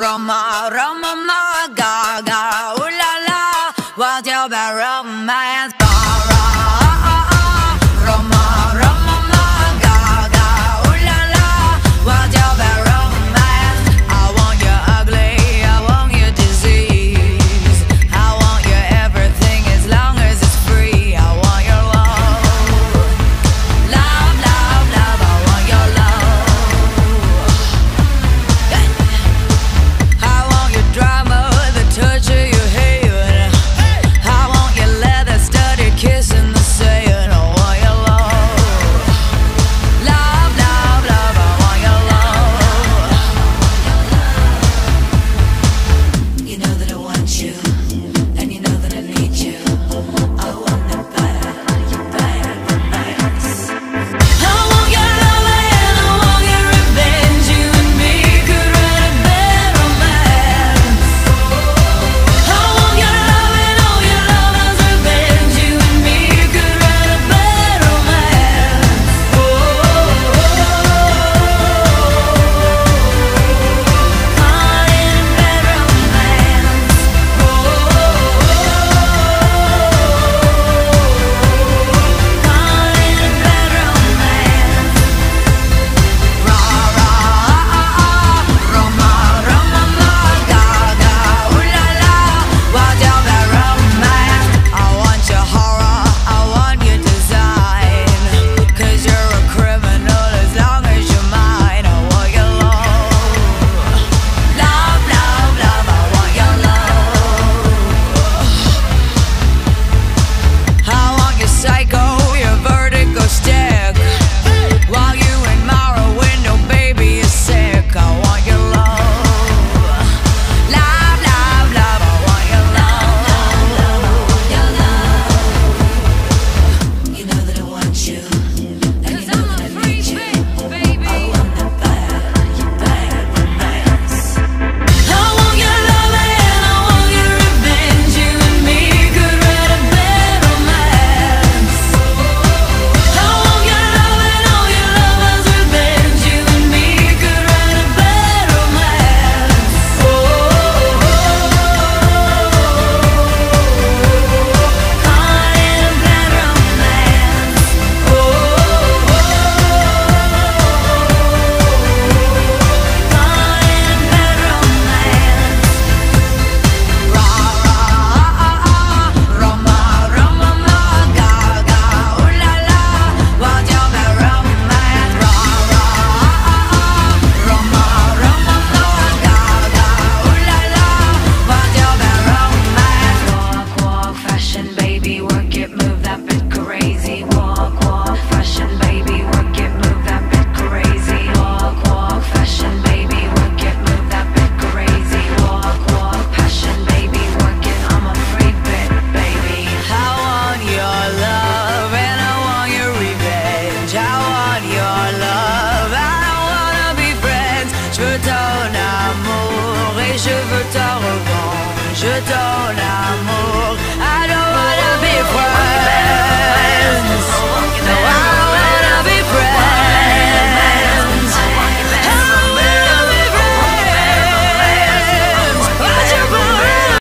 Roma, Roma, Gaga, ooh la la, what's your romance? vent.